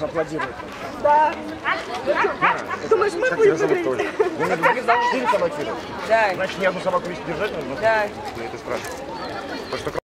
Аплодируют. Да. Думаешь, мы Как будем выиграть? Вы мне говорите, собаки? Да, Значит, ни одну собаку вести держать нужно? да. Это страшно. Потому что